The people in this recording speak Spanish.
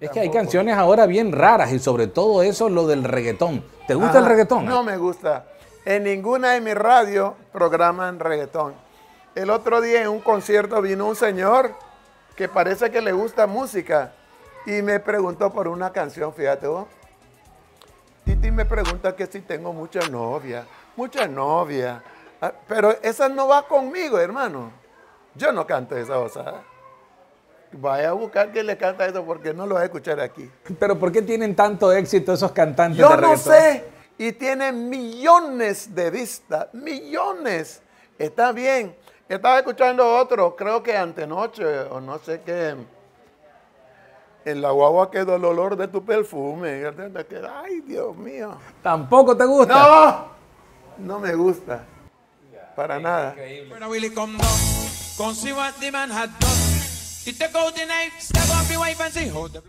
Es que hay canciones ahora bien raras y sobre todo eso, lo del reggaetón. ¿Te gusta el reggaetón? No me gusta. En ninguna de mis radios programan reggaetón. El otro día en un concierto vino un señor que parece que le gusta música y me preguntó por una canción, fíjate vos. Titi me pregunta que si tengo muchas novias, muchas novias. Ah, Pero esa no va conmigo, hermano. Yo no canto esa osada. Vaya a buscar que le canta eso porque no lo va a escuchar aquí. Pero ¿por qué tienen tanto éxito esos cantantes Yo de no sé. Y tiene millones de vistas. Millones. Está bien. Estaba escuchando otro, creo que antenoche o no sé qué. En la guagua quedó el olor de tu perfume. Ay, Dios mío. ¿Tampoco te gusta? No, no me gusta. Para nada. When Hit the golden knife stab off your wife and say, hold up."